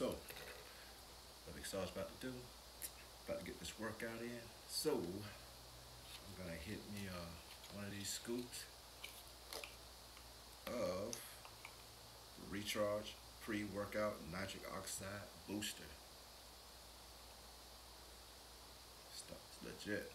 So, what Big was about to do, about to get this workout in. So, I'm gonna hit me uh, one of these scoops of Recharge Pre-Workout Nitric Oxide Booster. Stuff's legit.